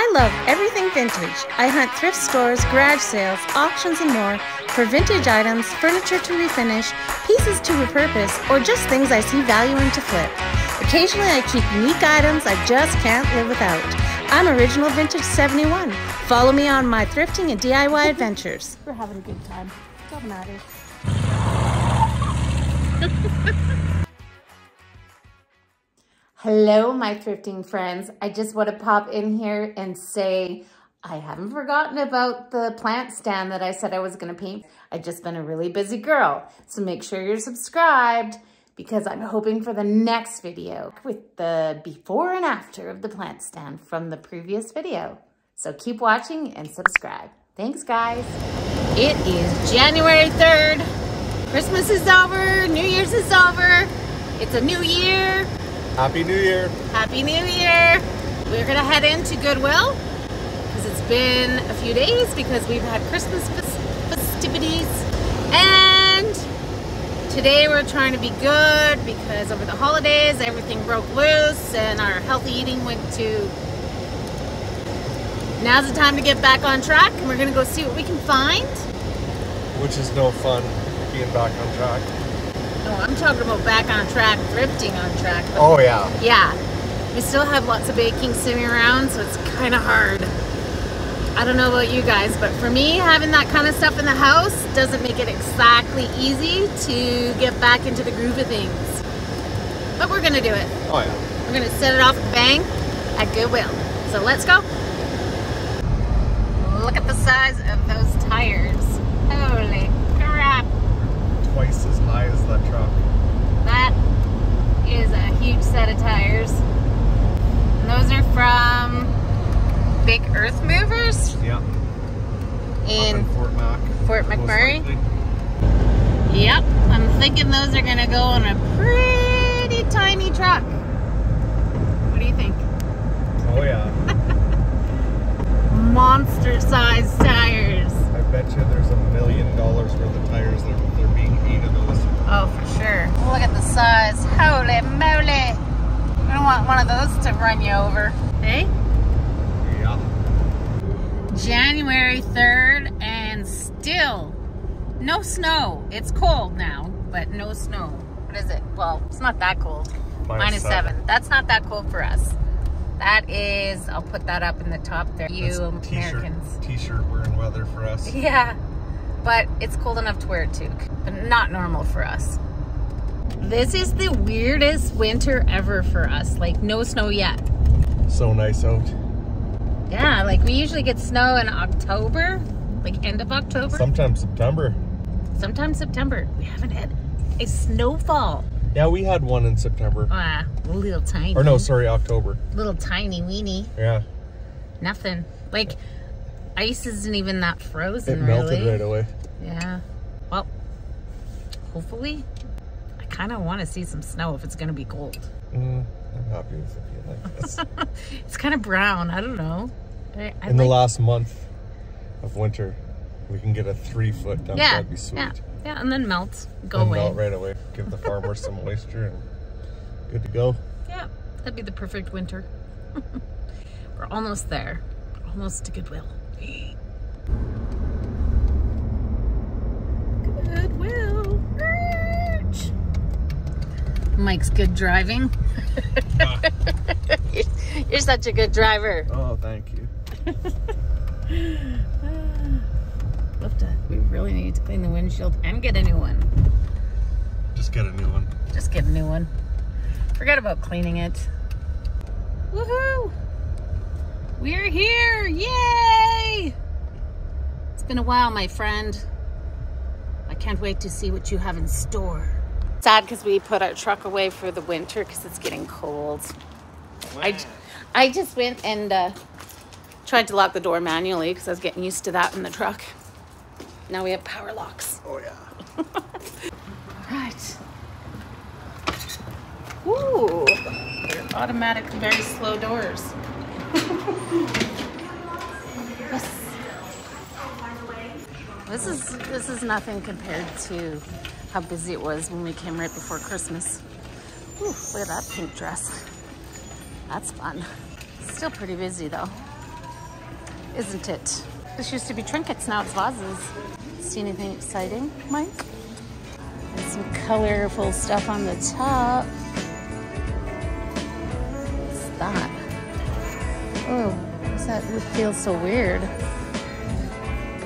I love everything vintage. I hunt thrift stores, garage sales, auctions, and more for vintage items, furniture to refinish, pieces to repurpose, or just things I see value in to flip. Occasionally, I keep unique items I just can't live without. I'm Original Vintage 71. Follow me on my thrifting and DIY adventures. We're having a good time. Doesn't matter. Hello, my thrifting friends. I just want to pop in here and say I haven't forgotten about the plant stand that I said I was going to paint. I've just been a really busy girl. So make sure you're subscribed because I'm hoping for the next video with the before and after of the plant stand from the previous video. So keep watching and subscribe. Thanks, guys. It is January 3rd. Christmas is over. New Year's is over. It's a new year. Happy New Year. Happy New Year. We're going to head into Goodwill because it's been a few days because we've had Christmas festivities. And today we're trying to be good because over the holidays everything broke loose and our healthy eating went to... Now's the time to get back on track and we're going to go see what we can find. Which is no fun being back on track. No, I'm talking about back on track, drifting on track. Oh, yeah. Yeah. We still have lots of baking sitting around, so it's kind of hard. I don't know about you guys, but for me, having that kind of stuff in the house doesn't make it exactly easy to get back into the groove of things. But we're going to do it. Oh, yeah. We're going to set it off bang at Goodwill. So let's go. Look at the size of those tires. Holy. Twice as high as that truck. That is a huge set of tires. And those are from Big Earth Movers Yeah. in Up in Fort Mac. Fort McMurray. Yep, I'm thinking those are gonna go on a pretty tiny truck. What do you think? Oh, yeah. Monster sized tires. I bet you there's a million dollars worth of tires that they're being eight of those. Oh, for sure. Look at the size. Holy moly. I don't want one of those to run you over. Hey? Yeah. January 3rd and still no snow. It's cold now, but no snow. What is it? Well, it's not that cold. Minus Minus seven. seven. That's not that cold for us. That is, I'll put that up in the top there. You That's Americans. T-shirt wearing weather for us. Yeah, but it's cold enough to wear it too, but not normal for us. This is the weirdest winter ever for us. Like no snow yet. So nice out. Yeah, like we usually get snow in October, like end of October. Sometimes September. Sometimes September. We haven't had a snowfall. Yeah, we had one in September. Ah, a little tiny. Or no, sorry, October. Little tiny weenie. Yeah. Nothing. Like ice isn't even that frozen It melted really. right away. Yeah. Well, hopefully. I kind of want to see some snow if it's going to be cold. Mm, I'm happy with it being like this. It's kind of brown. I don't know. I, I In the last month of winter, we can get a three foot dump. yeah, That'd be sweet. yeah, yeah, and then melt, go and away. melt right away. Give the farmers some moisture and good to go. Yeah, that'd be the perfect winter. We're almost there. Almost to Goodwill. Goodwill. Urge. Mike's good driving. You're such a good driver. Oh, thank you. Love to. We really need to clean the windshield and get a new one. Just get a new one. Just get a new one. Forget about cleaning it. Woohoo! We're here! Yay! It's been a while, my friend. I can't wait to see what you have in store. Sad because we put our truck away for the winter because it's getting cold. I, I just went and uh, tried to lock the door manually because I was getting used to that in the truck. Now we have power locks. Oh, yeah. Right. Ooh, they're automatic, very slow doors. yes. This is this is nothing compared to how busy it was when we came right before Christmas. Ooh, look at that pink dress. That's fun. Still pretty busy though. isn't it? This used to be trinkets, now it's vases. See anything exciting, Mike? There's some colorful stuff on the top. What's that? Oh, what's that? It feels so weird.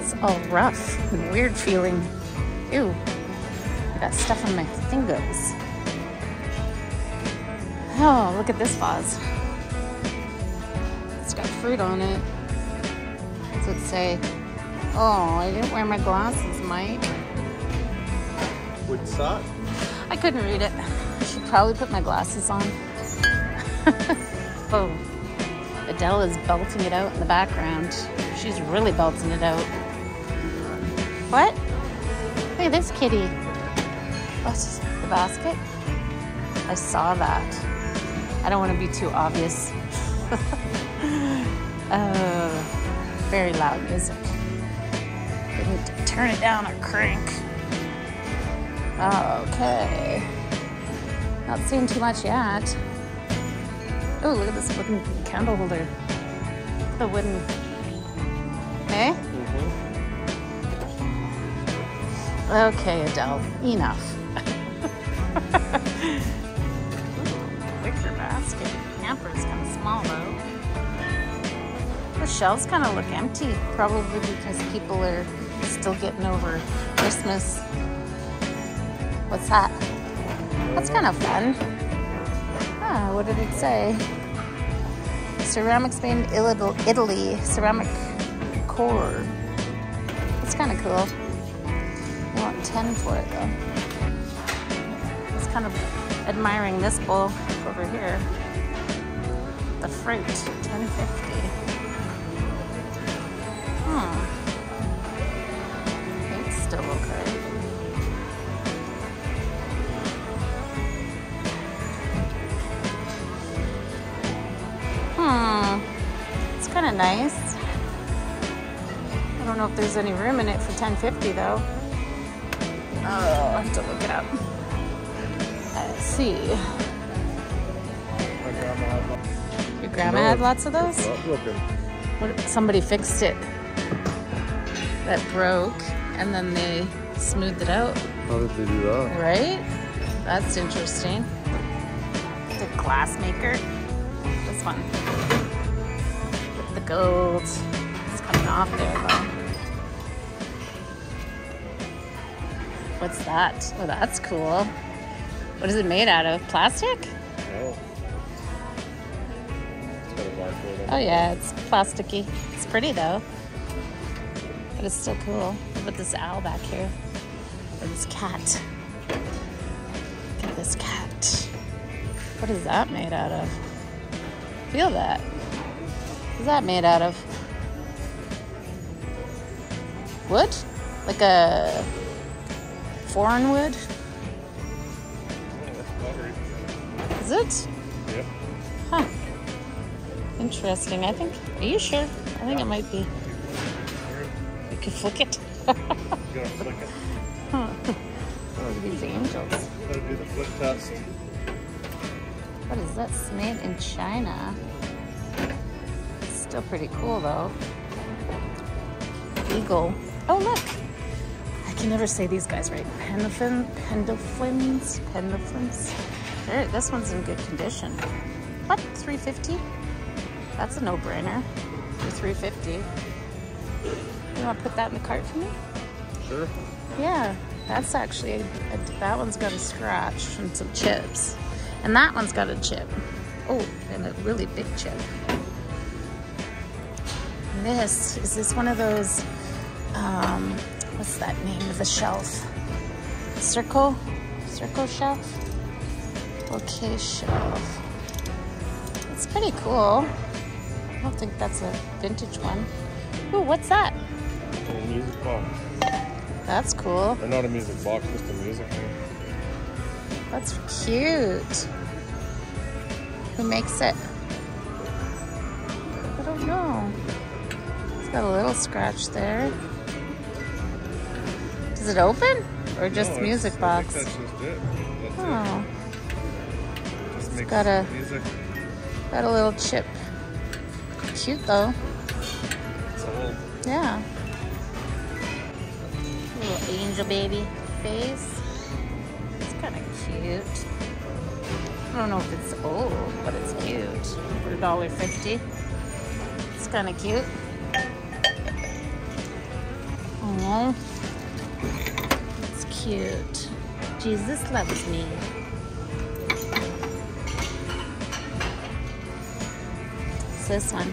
It's all rough and weird feeling. Ew. I got stuff on my fingers. Oh, look at this vase. It's got fruit on it. What's it say? Oh, I didn't wear my glasses, Mike. What's that? I couldn't read it. I should probably put my glasses on. oh, Adele is belting it out in the background. She's really belting it out. What? Look at this kitty. What's the basket? I saw that. I don't want to be too obvious. uh, very loud music. I need to turn it down a crank. Oh, okay. Not seeing too much yet. Oh, look at this wooden candle holder. The wooden. Hey? Okay, Adele, enough. Wicker basket. Hamper is kind of small though. The shelves kind of look empty, probably because people are still getting over Christmas. What's that? That's kind of fun. Ah, what did it say? Ceramics made in Italy. Ceramic core. It's kind of cool. I want 10 for it though. I was kind of admiring this bowl over here. The fruit, 1050. Hmm. Nice. I don't know if there's any room in it for 1050 though. Oh, I have to look it up. Let's see. Grandma had. Your grandma No, had lots of those? It's not looking. What, somebody fixed it that broke and then they smoothed it out, How did they do that? right? That's interesting. The glass maker. This one. Gold. It's coming off there though. What's that? Oh, that's cool. What is it made out of? Plastic? No. Oh yeah, it's plasticky. It's pretty though. But it's still cool. At this owl back here. Or this cat. Look at this cat. What is that made out of? Feel that. What's that made out of? Wood? Like a foreign wood? Oh. Is it? Yep. Huh. Interesting. I think. Are you sure? I think it might be. You could flick it. You gotta flick it. Huh. Oh, these angels. Gotta do the flip test. What is this? Made in China. Still pretty cool though. Eagle. Oh look! I can never say these guys right. Pendleton, Pendleflins, Pendleflins. There, this one's in good condition. What? 350? That's a no-brainer. For 350. You want to put that in the cart for me? Sure. Yeah, that's actually, a, that one's got a scratch and some chips. And that one's got a chip. Oh, and a really big chip. This, is this one of those, um, what's that name of the shelf? Circle? Circle shelf? Okay, shelf. It's pretty cool. I don't think that's a vintage one. Ooh, what's that? A music box. That's cool. Or not a music box, just a music thing. That's cute. Who makes it? I don't know. Got a little scratch there. Does it open? Or just No, music box? just Oh, it. Just got a- music. got a little chip. Cute though. Yeah. Little angel baby face. It's kind of cute. I don't know if it's old, but it's cute. For $1.50. It's kind of cute. Oh, it's cute. Jesus loves me. It's this one.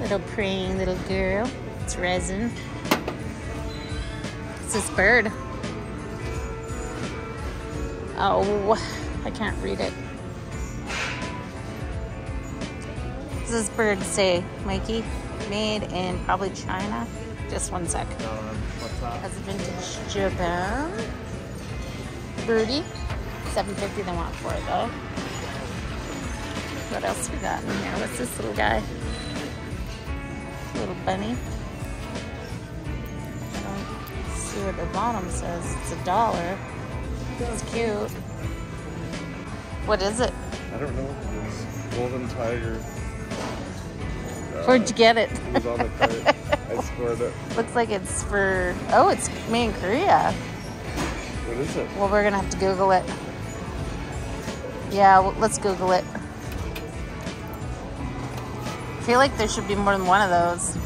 Little praying little girl. It's resin. It's this bird. Oh, I can't read it. What does this bird say, Mikey? Made in probably China. Just one sec. That's a vintage Japan. Birdie. 750 they want for it though. What else we got in here? What's this little guy? Little bunny. I don't see what the bottom says. It's a dollar. It's cute. What is it? I don't know. It's Golden Tiger. Where'd you get it? It was on the cart. I scored it. Looks like it's for, oh, it's made in Korea. What is it? Well, we're gonna have to Google it. Yeah, well, let's Google it. I feel like there should be more than one of those.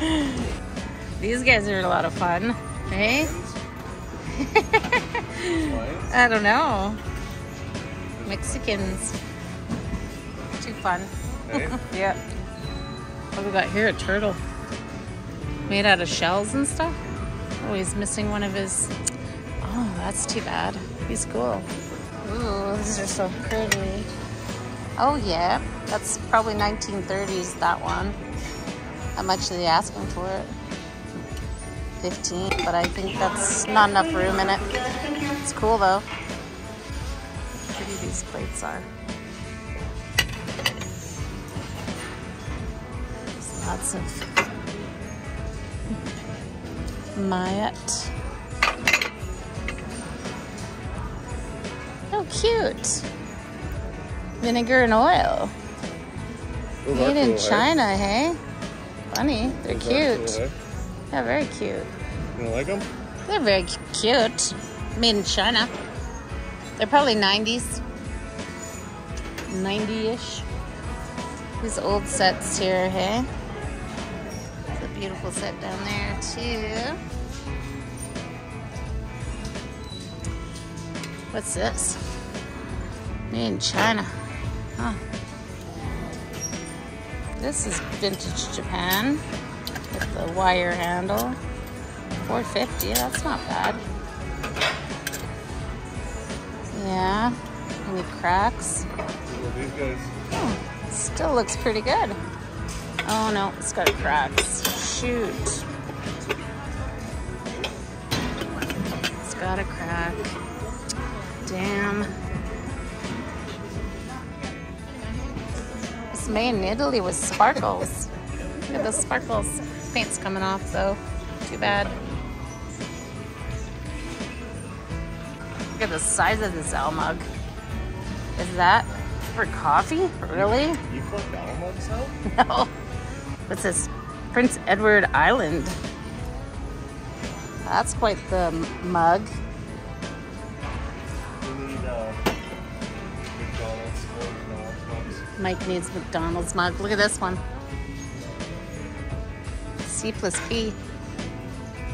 These guys are a lot of fun, hey? I don't know. Mexicans. Too fun. Hey? Yeah. What we got here? A turtle. Made out of shells and stuff. Oh, he's missing one of his. Oh, that's too bad. He's cool. Ooh, these are so pretty. Oh, yeah. That's probably 1930s, that one. How much are they asking for it? 15, but I think that's not enough room in it. It's cool though. How pretty these plates are. Lots of Mayat. Oh, cute. Vinegar and oil. Those Made in cool, hey? China, hey? Funny. They're Those are cool, cute. hey? Yeah, very cute. You don't like them? They're very cute. Made in China. They're probably 90s. 90-ish. These old sets here, hey? Beautiful set down there, too. What's this? Made in China. Huh. This is vintage Japan with the wire handle. 450, that's not bad. Yeah, any cracks? Well, these guys. Oh, still looks pretty good. Oh no, it's got cracks. Shoot. It's got a crack. Damn. It's made in Italy with sparkles. Look at the sparkles. Paint's coming off though. Too bad. Look at the size of this L mug. Is that for coffee? Really? You put Dalmugs out? No. What's this? Prince Edward Island. That's quite the mug. Need McDonald's McDonald's. Mike needs McDonald's mug. Look at this one. C plus P.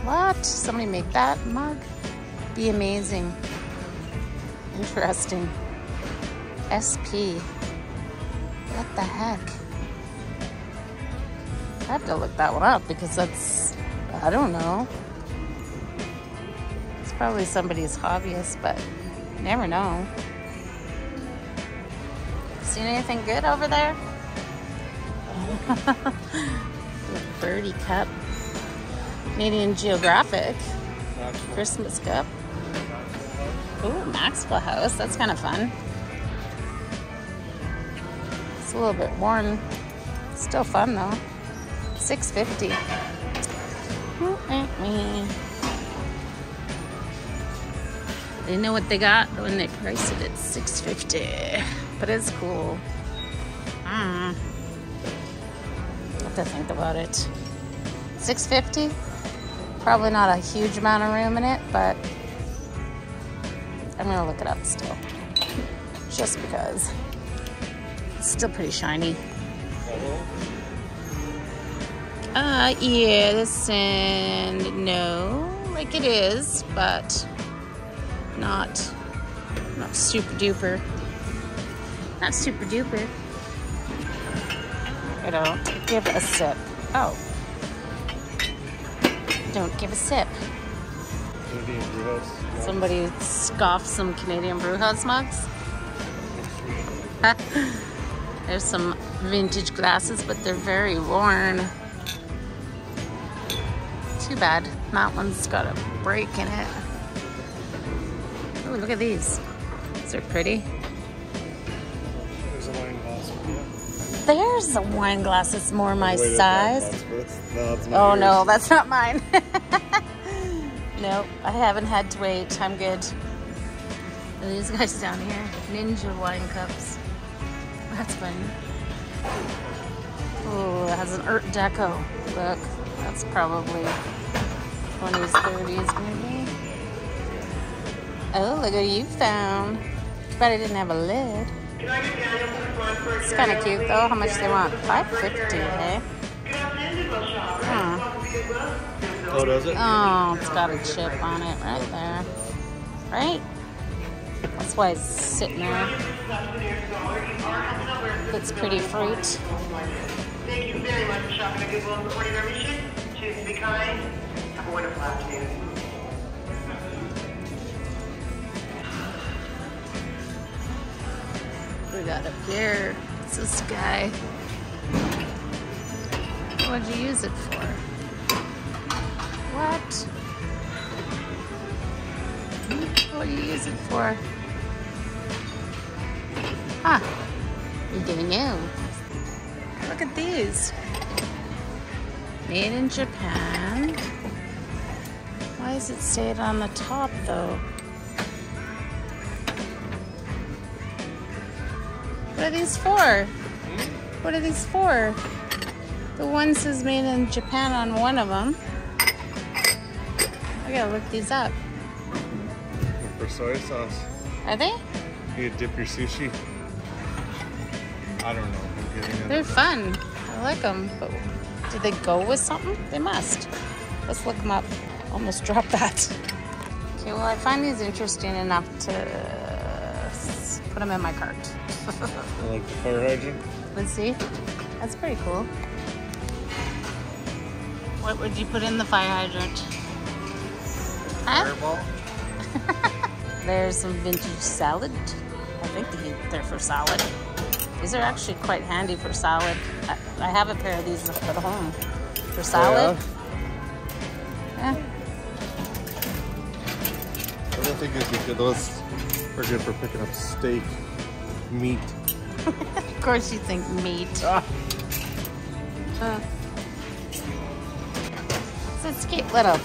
What? Somebody make that mug? Be amazing. Interesting. SP. What the heck? I have to look that one up because that's, I don't know. It's probably somebody's hobbyist, but never know. Seen anything good over there? Birdie cup. Canadian Geographic Maxwell. Christmas cup. Ooh, Maxwell House. That's kind of fun. It's a little bit worn. Still fun though. 650. They know what they got when they priced it at 650. But it's cool. Mm. to think about it. 650 Probably not a huge amount of room in it, but I'm gonna look it up still. Just because. It's still pretty shiny. Uh, yeah, the sand, no, like it is, but not, not super duper. Not super duper. I don't give a sip. Oh. Don't give a sip. Canadian Brewhouse. Somebody scoffed some Canadian Brewhouse mugs. There's some vintage glasses, but they're very worn. Too bad. That one's got a break in it. Oh, look at these. These are pretty. There's a wine glass. There's a wine glass that's more my Wait, size. No, Oh yours. no, that's not mine. nope, I haven't had to wait. I'm good. And these guys down here, ninja wine cups. That's funny. Oh, it has an Art Deco. Look, that's probably 20s, 30s maybe. Oh, look what you found. Too bad I didn't have a lid. It's kind of cute though. How much do they want? 550 eh? Huh. Oh, does it? Oh, it's got a chip on it right there. Right? That's why it's sitting there. It's pretty fruit. Thank you very much for shopping at Goodwill and supporting our mission. Choose to be kind. Have a wonderful afternoon. We got up here. It's this guy. What'd you use it for? What? What'd you use it for? Huh. You didn't know. Look at these. Made in Japan. Why is it stayed on the top though? What are these for? What are these for? The one says made in Japan on one of them. I gotta look these up. For soy sauce. Are they? You dip your sushi. I don't know. They're fun. I like them, but do they go with something? They must. Let's look them up. Almost dropped that. Okay, well, I find these interesting enough to put them in my cart. Like the fire hydrant. Let's see. That's pretty cool. What would you put in the fire hydrant? Huh? Fireball. There's some vintage salad. I think they're for salad. These are actually quite handy for salad. Uh, I, have a pair of these at home for salad. Yeah. I don't think it's good. Those are good for picking up steak, meat. Of course you think meat. Ah. Uh, so it's a cute little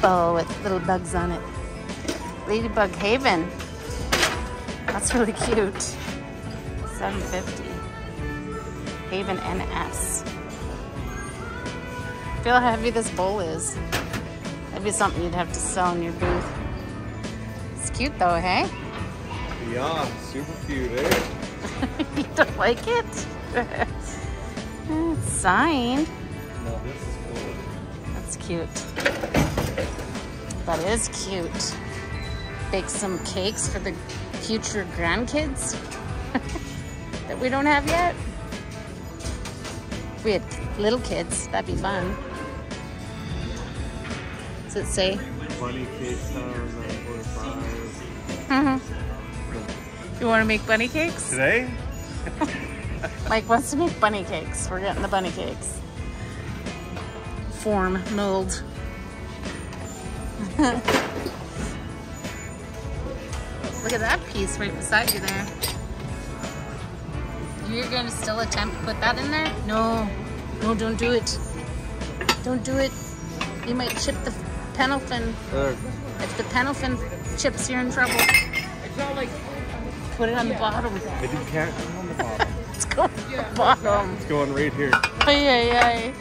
bowl with little bugs on it. Ladybug Haven. That's really cute. 750. Haven NS. Feel how heavy this bowl is. That'd be something you'd have to sell in your booth. It's cute though, hey? Yeah, super cute, eh? you don't like it? it's signed. No, this is cool. That's cute. That is cute. Bake some cakes for the future grandkids that we don't have yet. If we had little kids, that'd be fun. Does it say? Bunny cake times 945. Mm-hmm. You want to make bunny cakes? Today? Mike wants to make bunny cakes. We're getting the bunny cakes. Form, mold. Look at that piece right beside you there. You're gonna still attempt to put that in there? No, no, don't do it. Don't do it. You might chip the penelfin. There. If the penelfin chips, you're in trouble. Put it on the bottom. Maybe you can't go on the bottom. Let's go on the bottom. It's going right here. Ay, ay, ay.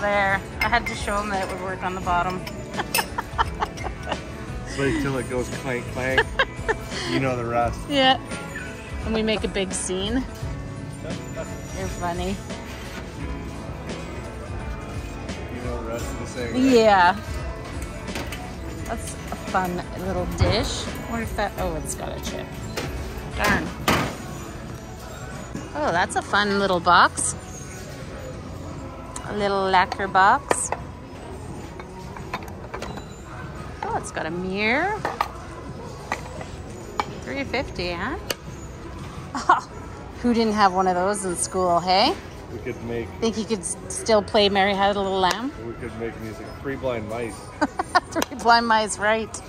There. I had to show him that it would work on the bottom. Wait till it goes clank clank. you know the rest. Yeah. And we make a big scene. You're funny. Rest of the saying. Yeah. That's a fun little dish. What if that? Oh, it's got a chip. Darn. Oh, that's a fun little box. A little lacquer box. Oh, it's got a mirror. 350, huh? Oh, who didn't have one of those in school, hey? We could make Think you could still play Mary Had a Little Lamb? We could make music. Three blind mice. Three blind mice, right.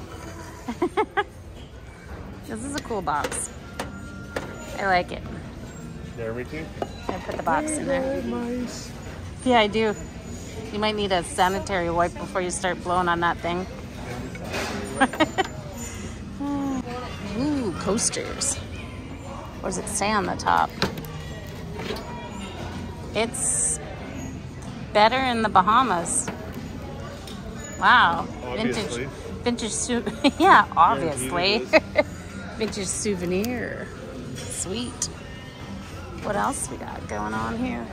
this is a cool box. I like it. There we too. I put the box in there. mice. Yeah, I do. You might need a sanitary wipe before you start blowing on that thing. Ooh, coasters. What does it say on the top? It's better in the Bahamas. Wow. Obviously. Vintage vintage yeah, obviously. vintage souvenir. Sweet. What else we got going on here?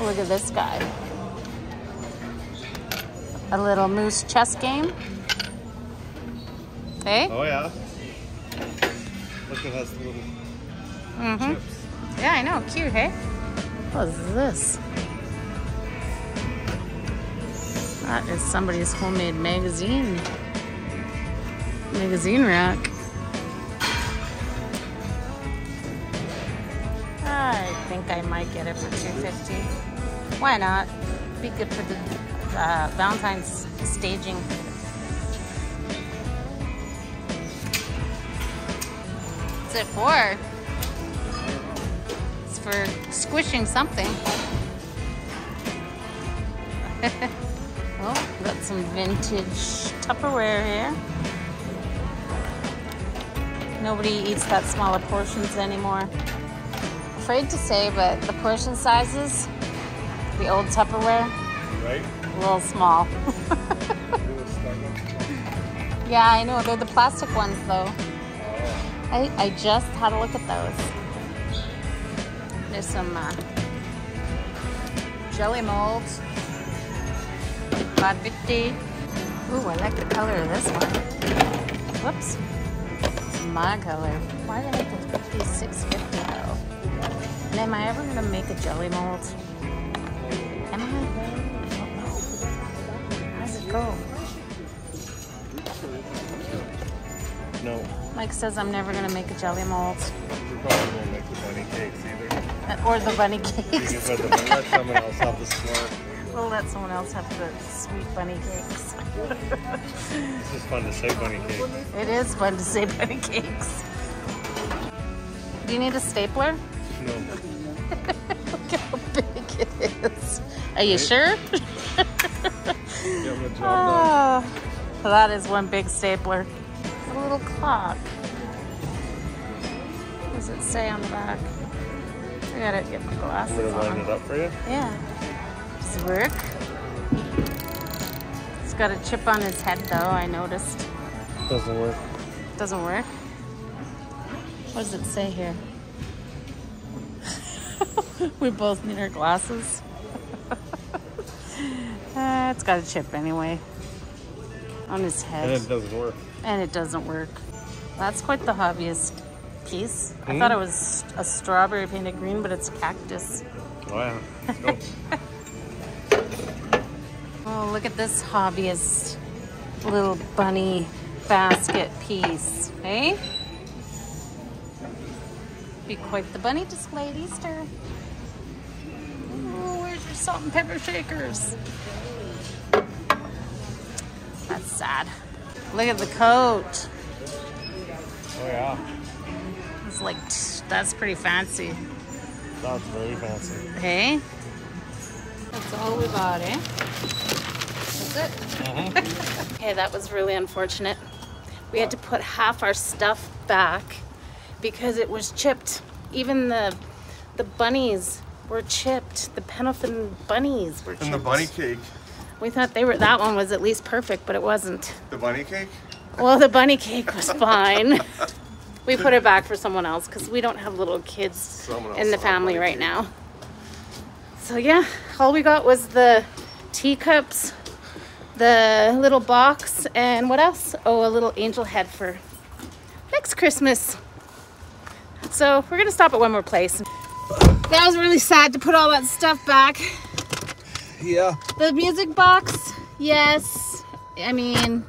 Look at this guy. A little moose chess game. Hey? Oh yeah. Look at us little Mm-hmm. chips. Yeah, I know. Cute, hey? What is this? That is somebody's homemade magazine. Magazine rack. I think I might get it for 250 Why not? Be good for the uh, Valentine's staging. What's it for? For squishing something. oh, got some vintage Tupperware here. Nobody eats that small of portions anymore. Afraid to say, but the portion sizes, the old Tupperware, Right? a little small. yeah, I know. They're the plastic ones, though. Oh. I, I just had a look at those. There's some uh, jelly molds. 550. Ooh, I like the color of this one. Whoops. It's my color. Why did I make the 50 650 though? And am I ever gonna make a jelly mold? Am I? I don't know. How does it go? No. Mike says I'm never gonna make a jelly mold. We probably won't make the bunny cakes either. Or the bunny cakes. the, let someone else have the smart. We'll let someone else have the sweet bunny cakes. It's just fun to say bunny cake. It is fun to say bunny cakes. Do you need a stapler? No. Look how big it is. Are you sure? Get the job. Oh, that is one big stapler. It's a little clock. What does it say on the back? I gotta get my glasses I'm gonna line on. it up for you. Yeah. Does it work? It's got a chip on his head though, I noticed. Doesn't work. Doesn't work. What does it say here? we both need our glasses. uh, it's got a chip anyway on his head. And it doesn't work. and it doesn't work. That's quite the hobbyist piece. I Hmm? thought it was a strawberry painted green, but it's cactus. Oh yeah. Let's go. Oh, look at this hobbyist little bunny basket piece, eh? Be quite the bunny display at Easter. Oh, where's your salt and pepper shakers? That's sad. Look at the coat. Oh yeah. It's like, that's pretty fancy. That's very fancy. Hey? That's all we bought, eh? That's it. okay, that was really unfortunate. We had to put half our stuff back because it was chipped even the the bunnies were chipped. The Pendleton bunnies were chipped. And the bunny cake. We thought they were that one was at least perfect, but it wasn't. The bunny cake? Well, the bunny cake was fine. we put it back for someone else because we don't have little kids in the family right now. So yeah, all we got was the teacups, the little box, and what else? Oh, a little angel head for next Christmas. So we're gonna stop at one more place. That was really sad to put all that stuff back. Yeah. The music box, yes. I mean,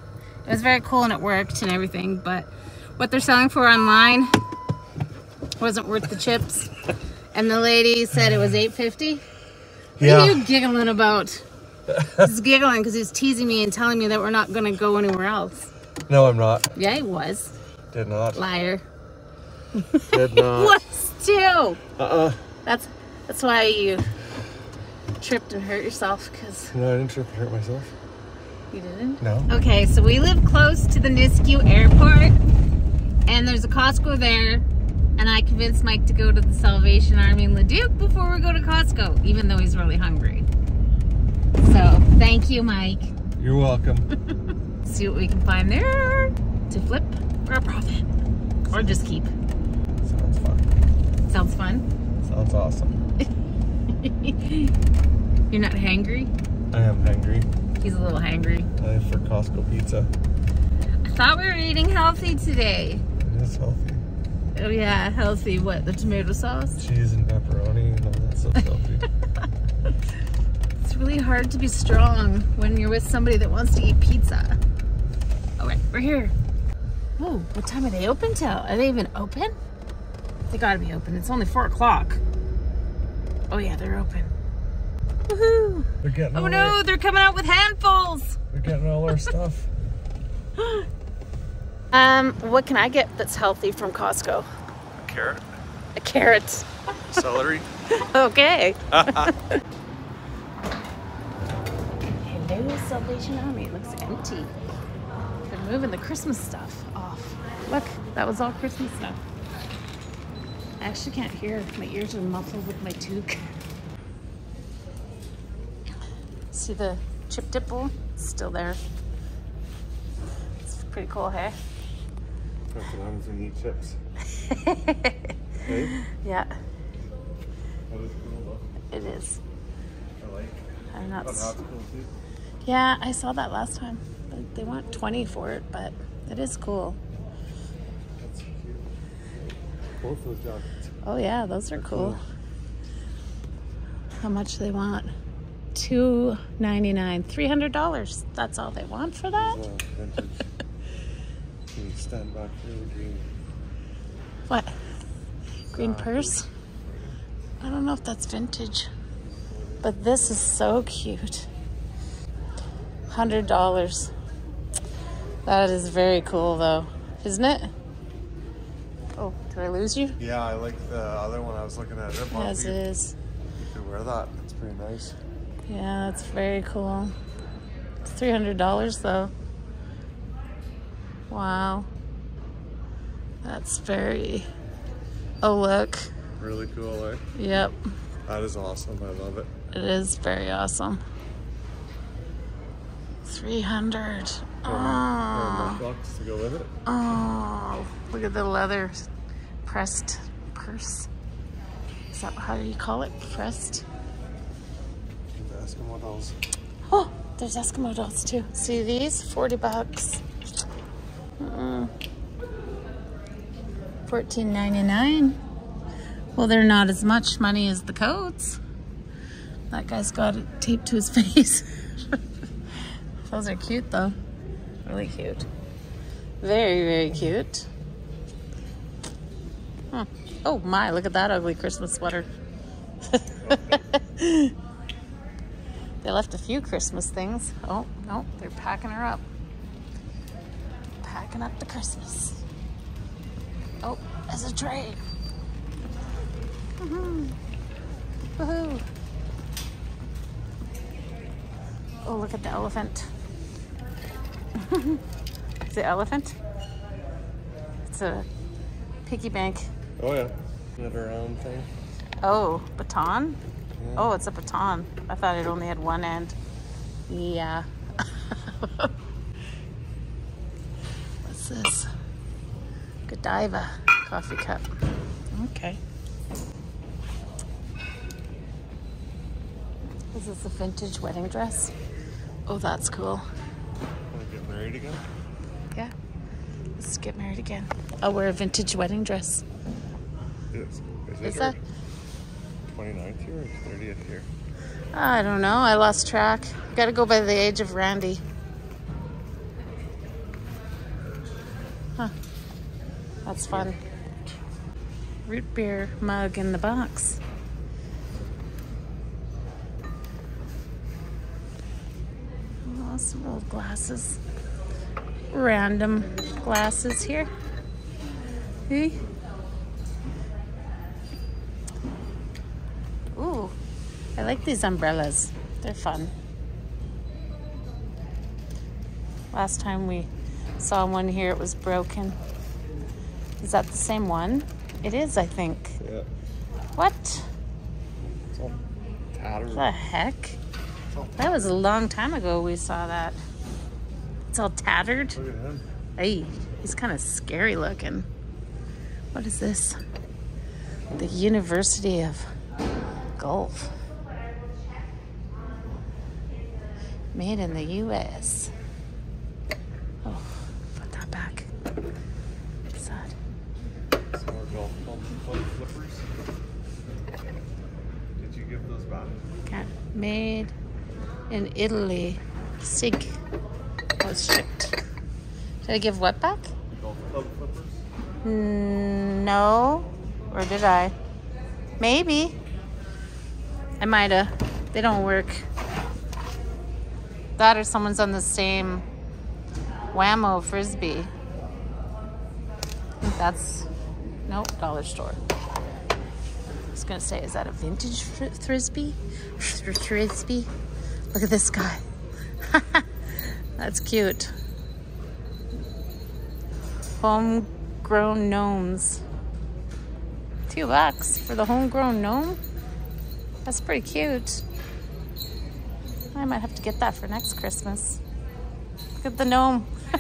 it was very cool and it worked and everything, but what they're selling for online wasn't worth the chips. And the lady said it was 8.50. What Yeah. are you giggling about? He's giggling because he's teasing me and telling me that we're not gonna go anywhere else. No, I'm not. Yeah, he was. Did not. Liar. Did not. Was too. Uh-uh. That's that's why you tripped and hurt yourself because No, I didn't trip and hurt myself. you didn't. No. Okay, so we live close to the Nisku Airport, and there's a Costco there. And I convinced Mike to go to the Salvation Army in Leduc before we go to Costco, even though he's really hungry. So, thank you, Mike. You're welcome. See what we can find there to flip for a profit. Or just keep. Sounds fun. Sounds fun. Sounds awesome. You're not hangry? I am hungry. He's a little hangry. I for Costco pizza. I thought we were eating healthy today. Healthy. Oh yeah, healthy. What, the tomato sauce? Cheese and pepperoni and all that stuff's healthy. It's really hard to be strong when you're with somebody that wants to eat pizza. All right, we're here. Oh, what time are they open till? Are they even open? They gotta be open. It's only four o'clock. Oh yeah, they're open. Woohoo! We're getting Oh no, our, they're coming out with handfuls. we're getting all our stuff. Um, what can I get that's healthy from Costco? A carrot, A carrot. celery. Okay. Hello, Salvation Army. It looks empty. They're moving the Christmas stuff off. Look, that was all Christmas stuff. I actually can't hear. My ears are muffled with my toque. See the chip dip bowl? It's still there. It's pretty cool, hey? Pepperonis and eat chips. Hey? Yeah, cool it is. I like. I'm not. S- cool too. Yeah, I saw that last time. They- They want 20 for it, but it is cool. That's cute. Both those jackets. Oh yeah, those are cool. How much they want? Two ninety nine, three hundred dollars. That's all they want for that. Uh, you stand back green? What? Green purse? I don't know if that's vintage, but this is so cute. Hundred dollars. That is very cool, though, isn't it? Oh, did I lose you? Yeah, I like the other one I was looking at. It As you is. could wear that. It's pretty nice. Yeah, that's very cool. It's three hundred dollars though. Wow. That's very. Oh look. Really cool, eh? Yep. That is awesome. I love it. It is very awesome. Three hundred. Oh, bucks to go with it. oh, look at the leather pressed purse. Is that how do you call it? Pressed. The Eskimo dolls. Oh, there's Eskimo dolls too. See these? 40 bucks. Uh-uh. Mm-mm. 14.99. Well, they're not as much money as the coats. That guy's got it taped to his face. Those are cute though. Really cute. Very, very cute. Huh. Oh my, look at that ugly Christmas sweater. They left a few Christmas things. Oh, no, they're packing her up. Packing up the Christmas. Oh, there's a tray. Woohoo. Mm-hmm. Woohoo. Oh, look at the elephant. it's the elephant. It's a piggy bank. Oh yeah. Around thing. Oh, baton? Oh, it's a baton. I thought it only had one end. Yeah. What's this? Godiva coffee cup. Okay. Is this a vintage wedding dress? Oh, that's cool. Want to get married again? Yeah. Let's get married again. I'll wear a vintage wedding dress. Yes. Is, Is that? 29th year or 30th year? I don't know. I lost track. Gotta go by the age of Randy. That's fun. Root beer mug in the box. Oh, some old glasses. Random glasses here. Hey. Ooh, I like these umbrellas. They're fun. Last time we saw one here, it was broken. Is that the same one? It is, I think. Yeah. What It's all tattered. the heck? That was a long time ago we saw that. It's all tattered. Look at him. Hey, he's kind of scary looking. What is this? The University of Guelph. Made in the U.S. Oh, put that back. Sad. Some more golf club club flippers. Did you give those back? Cat made in Italy. Sig. Was shipped. Did I give what back? Mm, No. Or did I? Maybe. I might have. They don't work. That or someone's on the same Wham-O frisbee. That's nope, dollar store. I was gonna say, is that a vintage frisbee? Frisbee. Look at this guy. that's cute. Homegrown gnomes. Two bucks for the homegrown gnome? That's pretty cute. I might have to get that for next Christmas. Look at the gnome.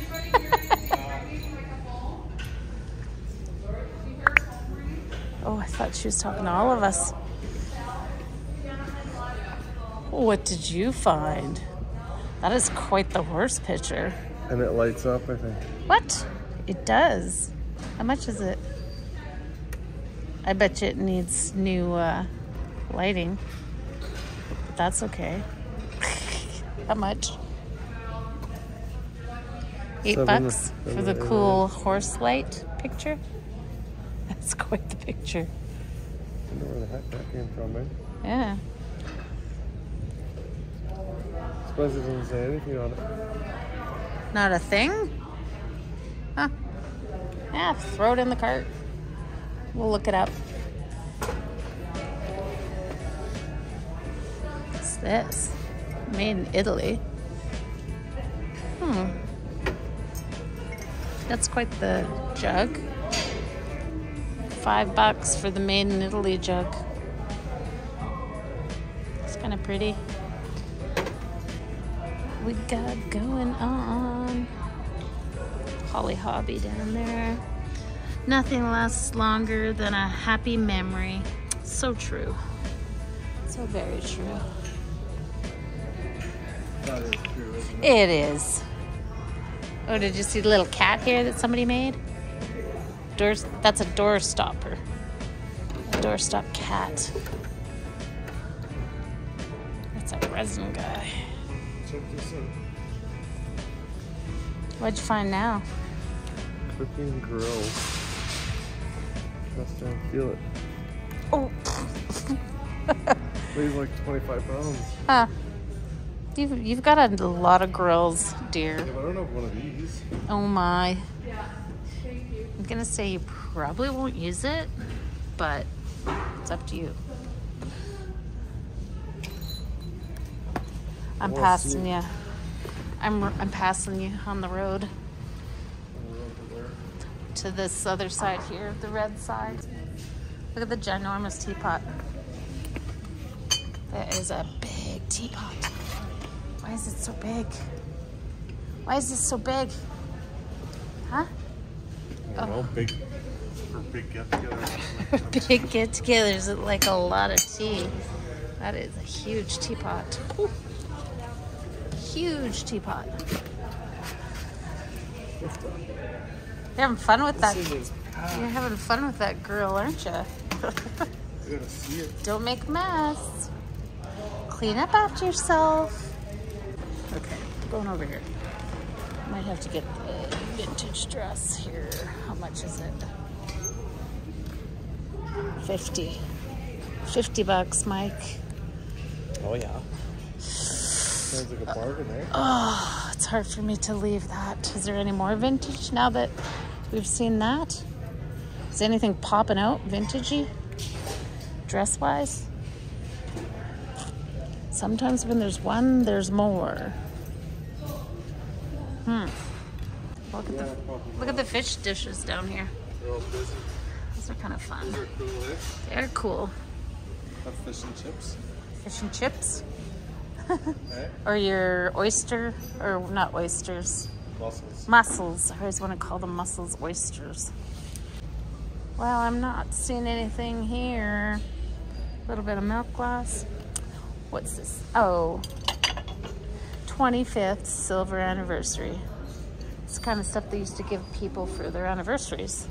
oh, I thought she was talking to all of us. What did you find? That is quite the horse picture. And it lights up, I think. What? It does. How much is it? I bet you it needs new uh, lighting. But that's okay. How much? Eight Seven- bucks for the seven- cool horse light picture? That's quite the picture. I wonder where the heck that came from, man. Yeah. Suppose it doesn't say anything on it. Not a thing? Huh. Yeah, throw it in the cart. We'll look it up. What's this? Made in Italy. Hmm. That's quite the jug. Five bucks for the made in Italy jug. It's kind of pretty we got going on? Holly Hobbie down there. Nothing lasts longer than a happy memory. So true. So very true. That is true, isn't It is. Oh, did you see the little cat here that somebody made? Door, that's a door stopper. A door stop cat. That's a resin guy. Check this out. What'd you find now? Cooking grill. Press down, feel it. Oh, Weighs like 25 pounds. huh. You've, you've got a lot of grills, dear. Yeah, but I don't have one of these. Oh my. I'm gonna say you probably won't use it, but it's up to you. I'm We'll passing see. you. I'm I'm passing you on the road I don't know over there. to this other side here, the red side. Look at the ginormous teapot. That is a big teapot. Why is it so big? Why is this so big? Huh? I don't know, big for big get together. big get-togethers, like a lot of tea. That is a huge teapot. Ooh. Huge teapot. You're having fun with that. You're having fun with that girl, aren't you? You gotta see it. Don't make mess. Clean up after yourself. Okay, going over here. Might have to get the vintage dress here. How much is it? 50. 50 bucks, Mike. Oh yeah. Sounds like a bargain, eh? Oh, it's hard for me to leave that. Is there any more vintage now that we've seen that? Is anything popping out vintagey? Dress wise? Sometimes when there's one, there's more. Hmm. Look at the look at the fish dishes down here. They're all busy. Those are kind of fun. They're cool, eh? They're cool. Have fish and chips. Fish and chips. Or your oyster, or not oysters, Mussels. Mussels. I always want to call them mussels oysters. Well, I'm not seeing anything here. A little bit of milk glass. What's this? Oh, 25th silver anniversary. It's the kind of stuff they used to give people for their anniversaries.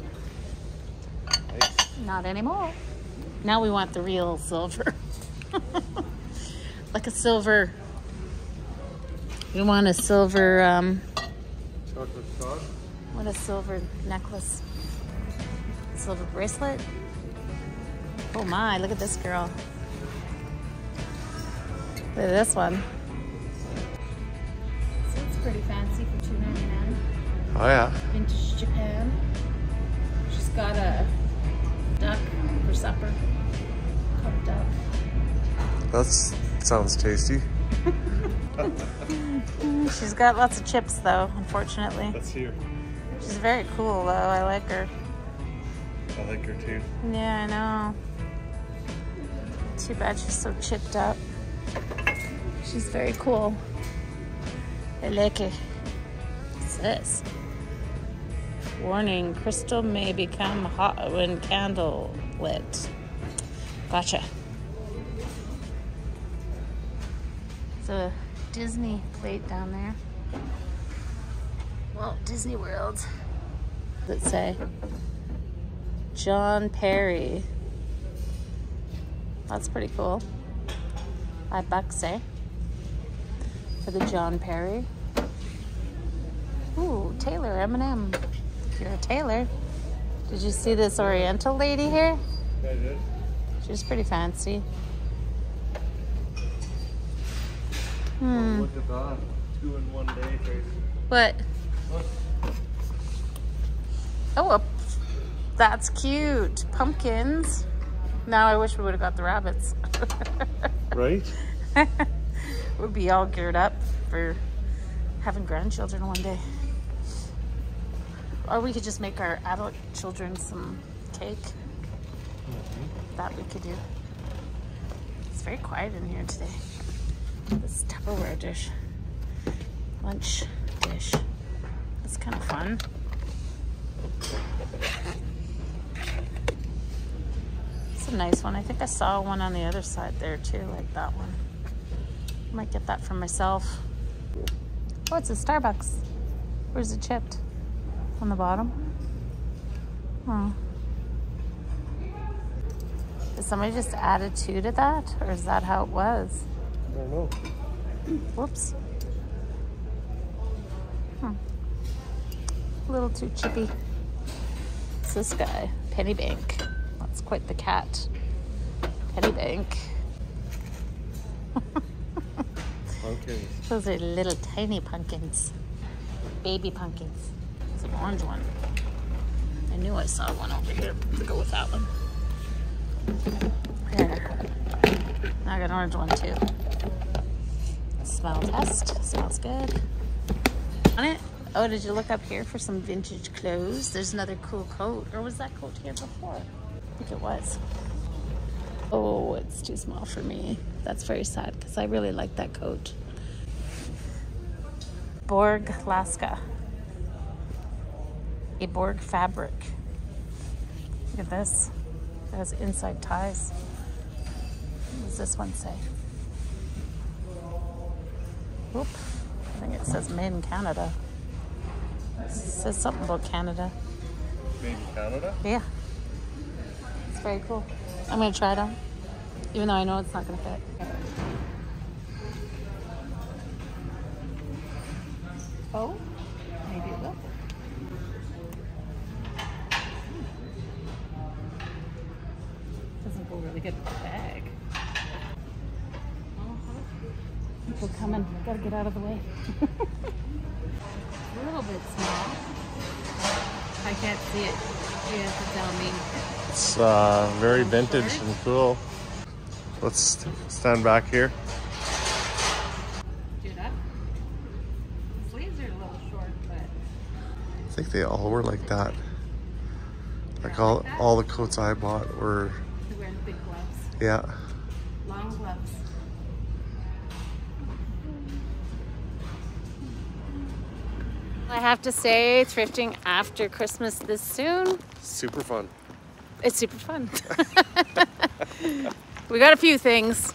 Nice. Not anymore. Now we want the real silver. like a silver. We want a silver, um, Chocolate cod. want a silver necklace. Silver bracelet. Oh my, look at this girl. Look at this one. So it's pretty fancy for $2.99. Oh yeah. Vintage Japan. She's got a duck for supper. Cooked duck. That sounds tasty. Mm, she's got lots of chips though, unfortunately. That's here. She's very cool though. I like her. I like her too. Yeah, I know. Too bad she's so chipped up. She's very cool. I like it. What's this? Warning, crystal may become hot when candle lit. Gotcha. It's a Disney plate down there. Well, Disney World. Let's say? John Perry. That's pretty cool. Five bucks, eh? For the John Perry. Ooh, Taylor, M&M. If you're a tailor. Did you see this Oriental lady here? I did. She's pretty fancy. Hmm. Look at that. Two in one day, Tracy. What? Look. Oh, a, that's cute. Pumpkins. Now I wish we would have got the rabbits. Right? We'd be all geared up for having grandchildren one day. Or we could just make our adult children some cake. That we could do. It's very quiet in here today. This Tupperware dish. Lunch dish. That's kind of fun. It's a nice one. I think I saw one on the other side there too, like that one. Might get that for myself. Oh, it's a Starbucks. Where's it chipped? On the bottom? Oh. Did somebody just add a two to that? Or is that how it was? I don't know. Whoops. Hmm. A little too chippy. It's this guy, Penny Bank. That's quite the cat. Penny Bank. Pumpkins. Those are little tiny pumpkins. Baby pumpkins. There's an orange one. I knew I saw one over here to go with that one. There. I got an orange one too. Smell test. Smells good. On it. Oh, did you look up here for some vintage clothes? There's another cool coat. Or was that coat here before? I think it was. Oh, it's too small for me. That's very sad because I really like that coat. Borg Laska. A Borg fabric. Look at this. It has inside ties. What does this one say? Oop. I think it says made in Canada. It says something about Canada. Maybe Canada? Yeah. It's very cool. I'm gonna try it on. Even though I know it's not gonna fit. Oh, maybe it will. Doesn't go really good with the bag. People coming. Gotta get out of the way. a little bit small. I can't see it. You have to tell me. It's uh, very vintage and cool. Let's stand back here. Do that. The sleeves are a little short, but I think they all were like that. Like all, all the coats I bought were, they're wearing big gloves. yeah. Have to say, thrifting after Christmas this soon, Super fun. it's super fun. we got a few things,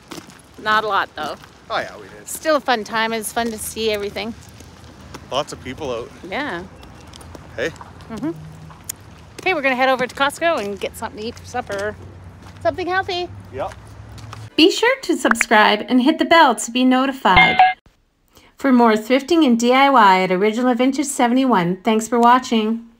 not a lot though. Oh yeah, we did. Still a fun time. It's fun to see everything. Lots of people out. Yeah. Hey, Mm-hmm. Okay, we're gonna head over to Costco and get something to eat for supper. Something healthy. yep. Be sure to subscribe and hit the bell to be notified. For more thrifting and DIY at Original Vintage 71, thanks for watching.